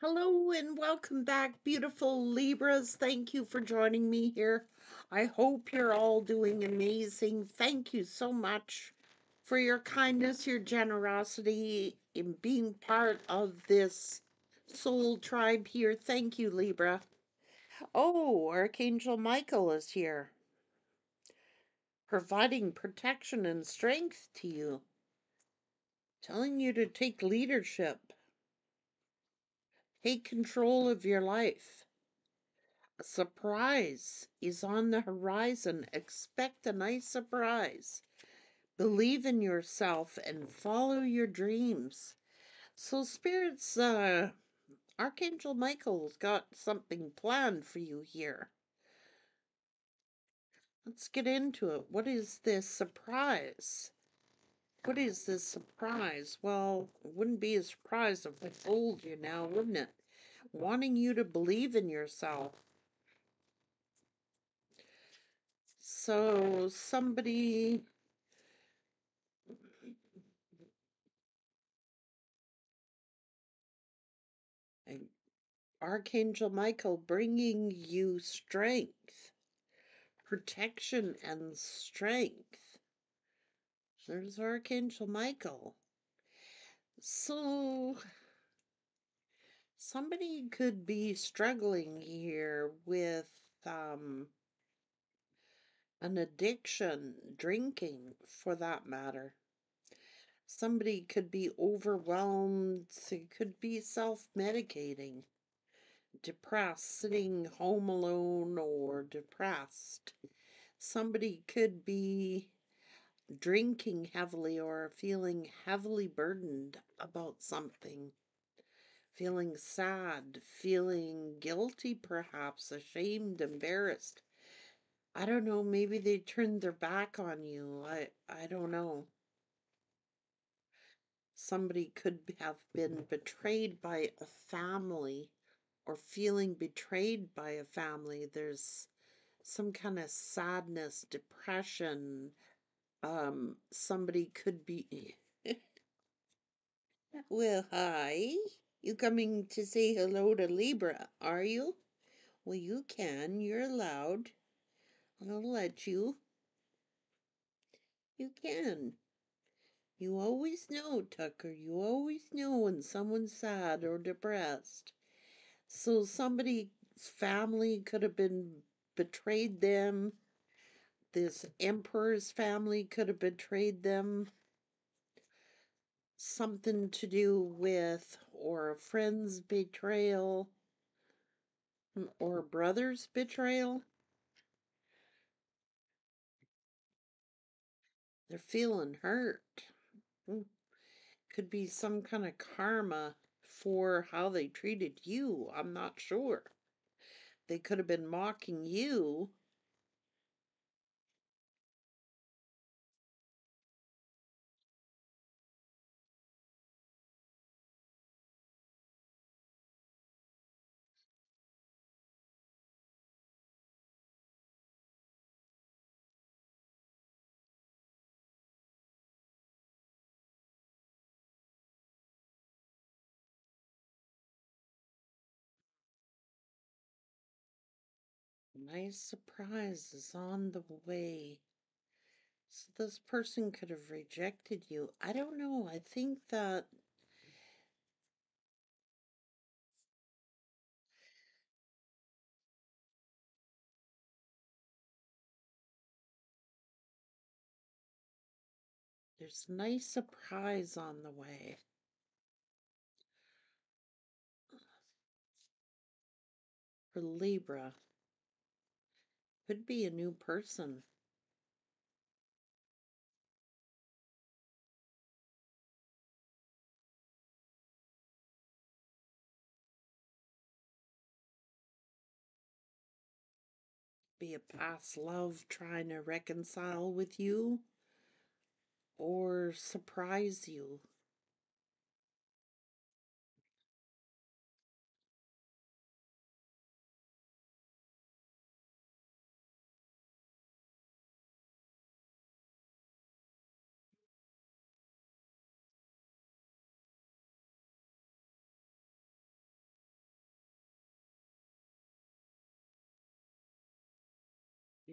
Hello and welcome back, beautiful Libras. Thank you for joining me here. I hope you're all doing amazing. Thank you so much for your kindness, your generosity in being part of this soul tribe here. Thank you, Libra. Oh, Archangel Michael is here, providing protection and strength to you, telling you to take leadership, take control of your life. A surprise is on the horizon. Expect a nice surprise. Believe in yourself and follow your dreams. So, spirits, uh, Archangel Michael's got something planned for you here. Let's get into it. What is this surprise? What is this surprise? Well, it wouldn't be a surprise if I told you now, wouldn't it? Wanting you to believe in yourself So somebody Archangel Michael bringing you strength, protection, and strength. There's Archangel Michael. So somebody could be struggling here with um, an addiction, drinking for that matter. Somebody could be overwhelmed, could be self medicating, depressed, sitting home alone or depressed. Somebody could be drinking heavily or feeling heavily burdened about something, feeling sad, feeling guilty, perhaps ashamed, embarrassed. I don't know, maybe they turned their back on you. I I don't know. Somebody could have been betrayed by a family or feeling betrayed by a family. There's some kind of sadness, depression. Um, somebody could be. well, hi. You coming to say hello to Libra, are you? Well, you can. You're allowed. I'll let you. You can. You always know, Tucker. You always know when someone's sad or depressed. So somebody's family could have been betrayed them. This emperor's family could have betrayed them. Something to do with or a friend's betrayal mm, or a brother's betrayal. They're feeling hurt. Could be some kind of karma for how they treated you. I'm not sure. They could have been mocking you. Nice surprise is on the way. So this person could have rejected you. I don't know. I think that there's nice surprise on the way. For Libra. Could be a new person. Be a past love trying to reconcile with you or surprise you.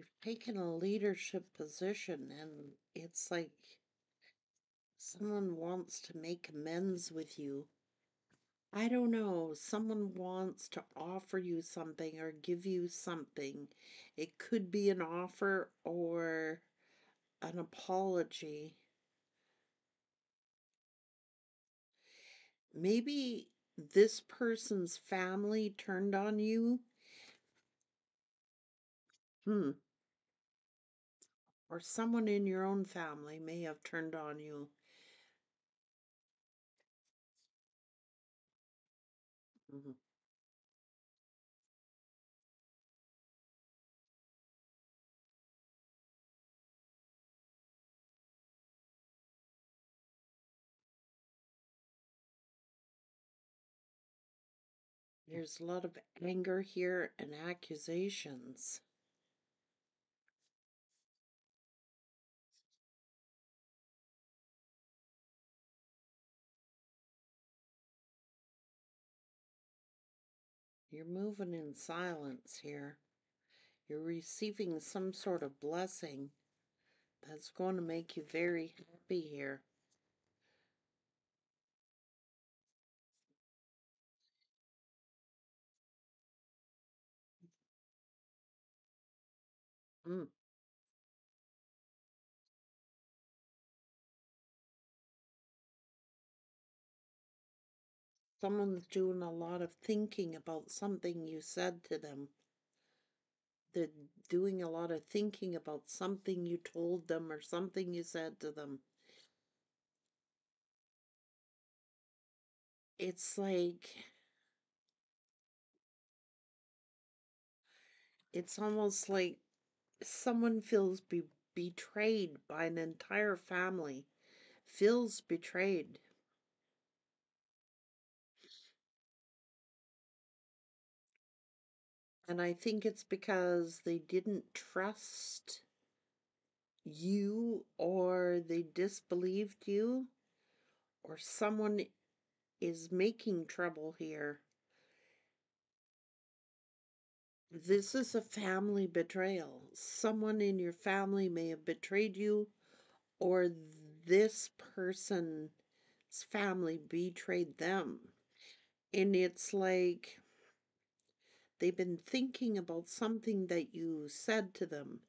You've taken a leadership position, and it's like someone wants to make amends with you. I don't know, someone wants to offer you something or give you something. It could be an offer or an apology. Maybe this person's family turned on you. Hmm. Or someone in your own family may have turned on you. Mhm. There's a lot of anger here and accusations. You're moving in silence here. You're receiving some sort of blessing that's going to make you very happy here. Mm. Someone's doing a lot of thinking about something you said to them. They're doing a lot of thinking about something you told them or something you said to them. It's like it's almost like someone feels be betrayed by an entire family, feels betrayed. And I think it's because they didn't trust you or they disbelieved you or someone is making trouble here. This is a family betrayal. Someone in your family may have betrayed you or this person's family betrayed them. And it's like they've been thinking about something that you said to them,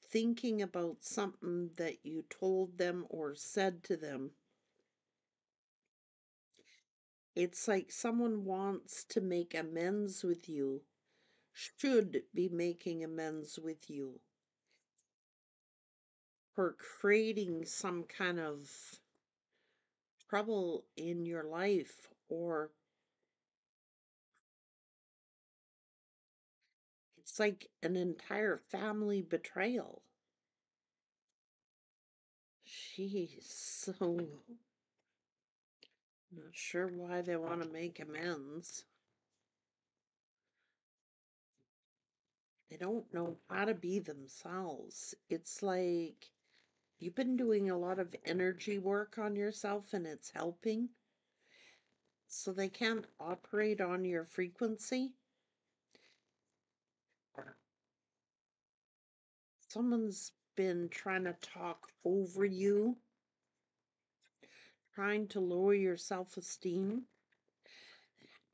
thinking about something that you told them or said to them. It's like someone wants to make amends with you, should be making amends with you for creating some kind of trouble in your life or it's like an entire family betrayal. She's so not sure why they want to make amends. They don't know how to be themselves. It's like you've been doing a lot of energy work on yourself and it's helping. So they can't operate on your frequency. Someone's been trying to talk over you, trying to lower your self esteem,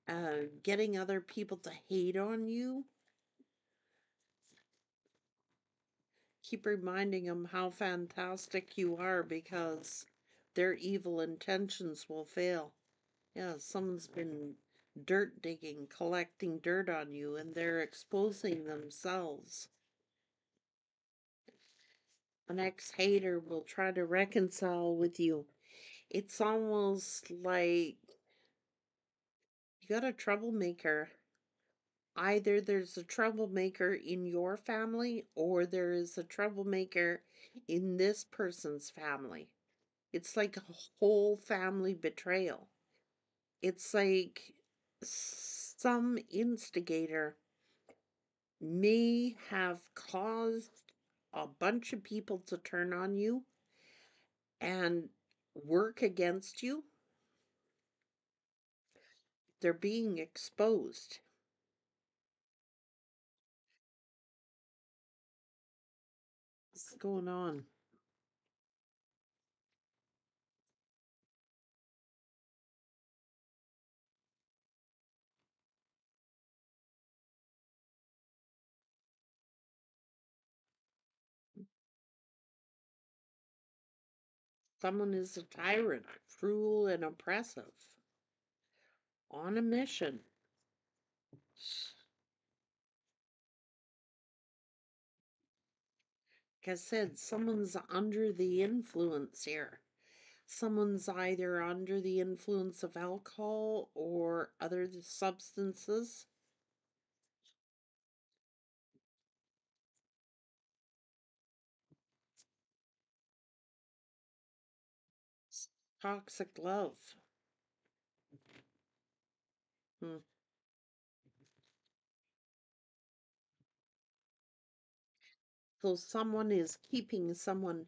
uh, getting other people to hate on you. Keep reminding them how fantastic you are because their evil intentions will fail. Yeah, someone's been dirt digging, collecting dirt on you, and they're exposing themselves. An ex hater will try to reconcile with you. It's almost like you got a troublemaker. Either there's a troublemaker in your family or there is a troublemaker in this person's family. It's like a whole family betrayal. It's like some instigator may have caused a bunch of people to turn on you and work against you. They're being exposed. What's going on? Someone is a tyrant, cruel and oppressive, on a mission. Like I said, someone's under the influence here. Someone's either under the influence of alcohol or other substances. Toxic love. Hmm. So someone is keeping someone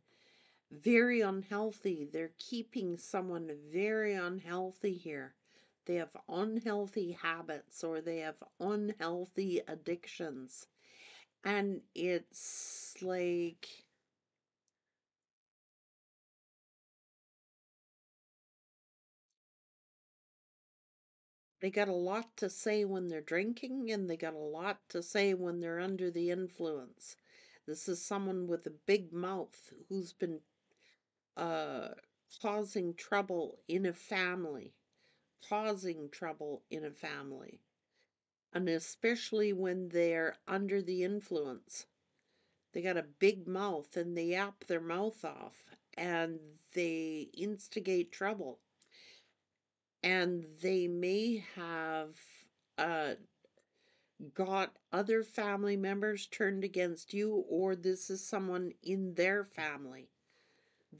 very unhealthy. They're keeping someone very unhealthy here. They have unhealthy habits or they have unhealthy addictions. And it's like They got a lot to say when they're drinking, and they got a lot to say when they're under the influence. This is someone with a big mouth who's been uh, causing trouble in a family, causing trouble in a family, and especially when they're under the influence. They got a big mouth and they yap their mouth off and they instigate trouble and they may have uh, got other family members turned against you, or this is someone in their family.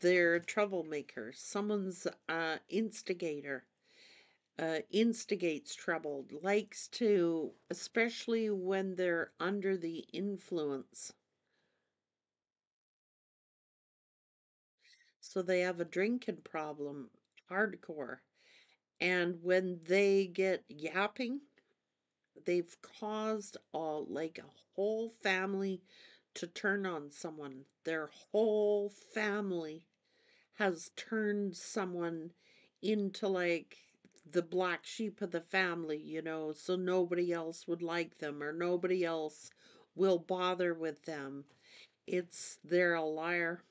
They're a troublemaker. Someone's uh, instigator. Uh, instigates trouble, likes to, especially when they're under the influence. So they have a drinking problem, hardcore. And when they get yapping, they've caused a like a whole family to turn on someone. Their whole family has turned someone into like the black sheep of the family, you know, so nobody else would like them or nobody else will bother with them. It's they're a liar.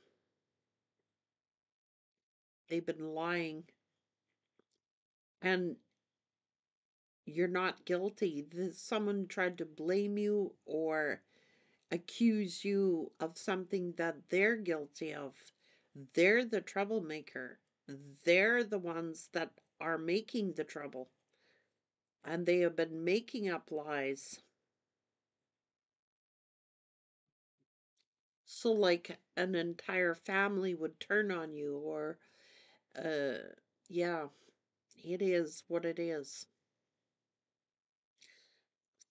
They've been lying. And you're not guilty. Someone tried to blame you or accuse you of something that they're guilty of. They're the troublemaker. They're the ones that are making the trouble. And they have been making up lies. So, like, an entire family would turn on you, or, uh, yeah, it is what it is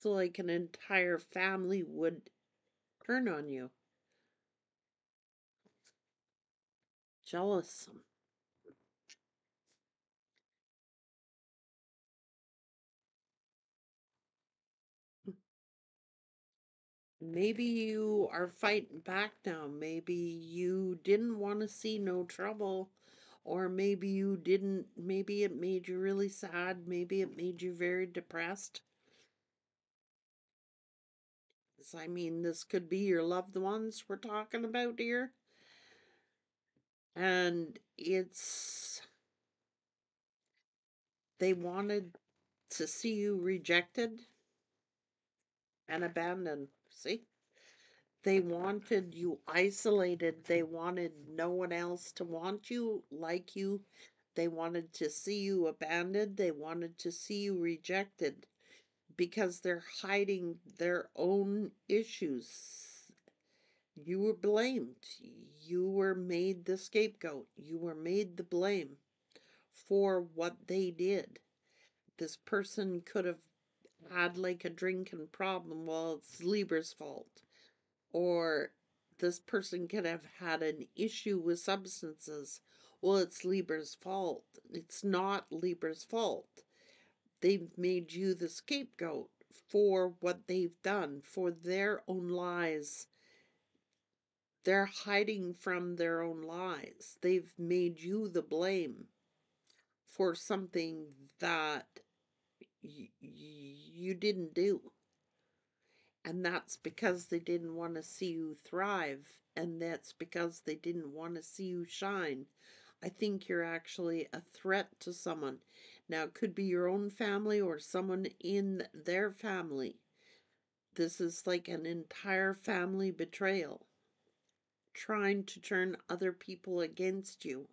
So, like an entire family would turn on you. Jealous. Maybe you are fighting back now. Maybe you didn't want to see no trouble. Or maybe you didn't, maybe it made you really sad. Maybe it made you very depressed. I mean, this could be your loved ones we're talking about here. And it's. They wanted to see you rejected and abandoned. See? They wanted you isolated. They wanted no one else to want you, like you. They wanted to see you abandoned. They wanted to see you rejected because they're hiding their own issues. You were blamed. You were made the scapegoat. You were made the blame for what they did. This person could have had like a drinking problem. Well, it's Libra's fault. Or this person could have had an issue with substances. Well, it's Libra's fault. It's not Libra's fault they've made you the scapegoat for what they've done, for their own lies. they're hiding from their own lies. They've made you the blame for something that y- you didn't do. And that's because they didn't want to see you thrive. And that's because they didn't want to see you shine. I think you're actually a threat to someone. Now, it could be your own family or someone in their family. This is like an entire family betrayal, trying to turn other people against you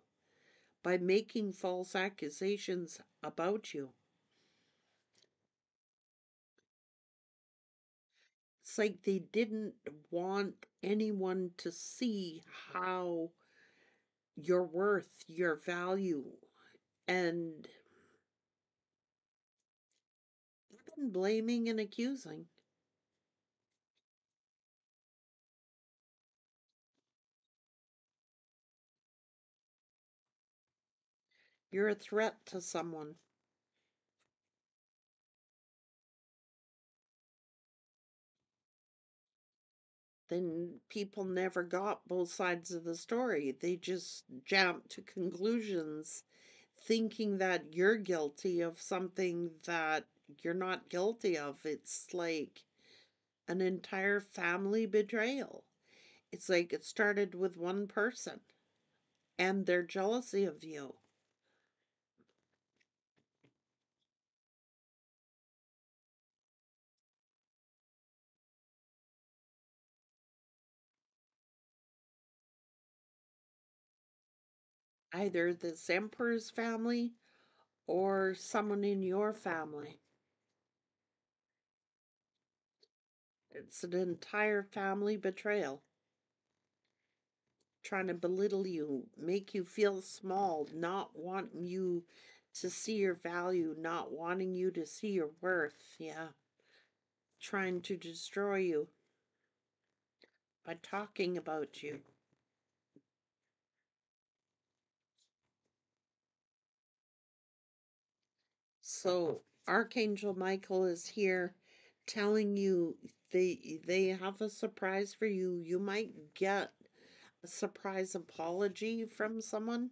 by making false accusations about you. It's like they didn't want anyone to see how your worth, your value, and blaming and accusing. You're a threat to someone. Then people never got both sides of the story. They just jumped to conclusions thinking that you're guilty of something that you're not guilty of. It's like an entire family betrayal. It's like it started with one person and their jealousy of you. Either this emperor's family or someone in your family. It's an entire family betrayal. Trying to belittle you, make you feel small, not wanting you to see your value, not wanting you to see your worth. Yeah. Trying to destroy you by talking about you. So Archangel Michael is here telling you they they have a surprise for you. You might get a surprise apology from someone.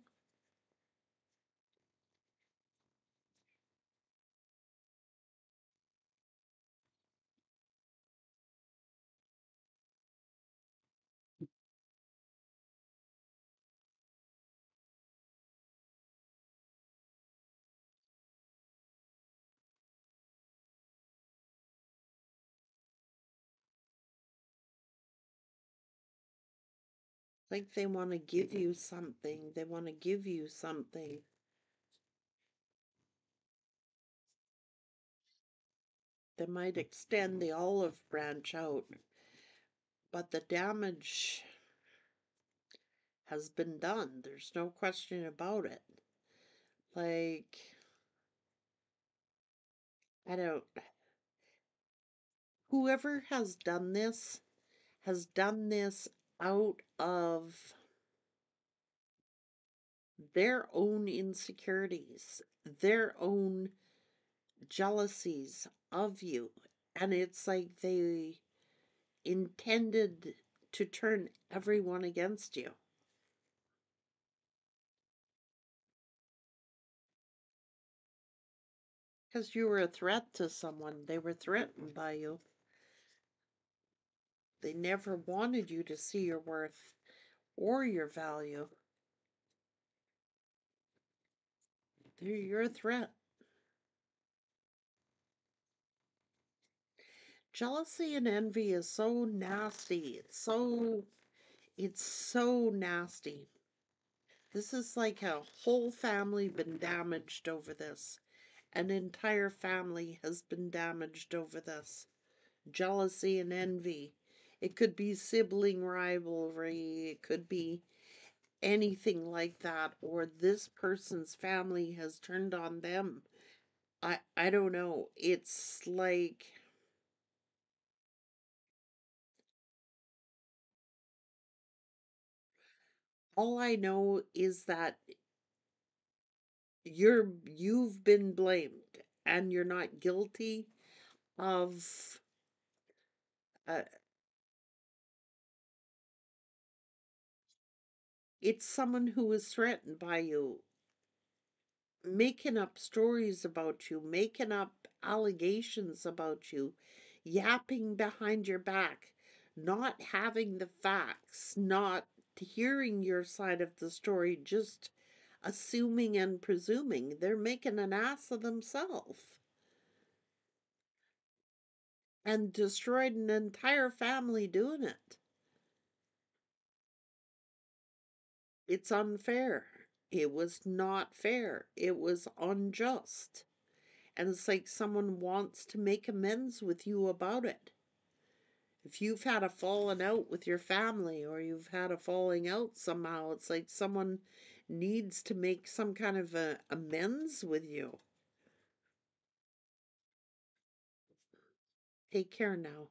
Like they want to give mm-hmm. you something. They want to give you something. They might mm-hmm. extend the olive branch out, but the damage has been done. There's no question about it. Like, I don't. Whoever has done this has done this out of their own insecurities, their own jealousies of you. And it's like they intended to turn everyone against you. Because you were a threat to someone, they were threatened by you. They never wanted you to see your worth or your value. They're your threat. Jealousy and envy is so nasty. It's so it's so nasty. This is like a whole family been damaged over this. An entire family has been damaged over this. Jealousy and envy. It could be sibling rivalry. It could be anything like that. Or this person's family has turned on them. I, I don't know. It's like all I know is that you're you've been blamed and you're not guilty of uh, It's someone who is threatened by you, making up stories about you, making up allegations about you, yapping behind your back, not having the facts, not hearing your side of the story, just assuming and presuming. They're making an ass of themselves and destroyed an entire family doing it. It's unfair. It was not fair. It was unjust. And it's like someone wants to make amends with you about it. If you've had a falling out with your family or you've had a falling out somehow, it's like someone needs to make some kind of a amends with you. Take care now.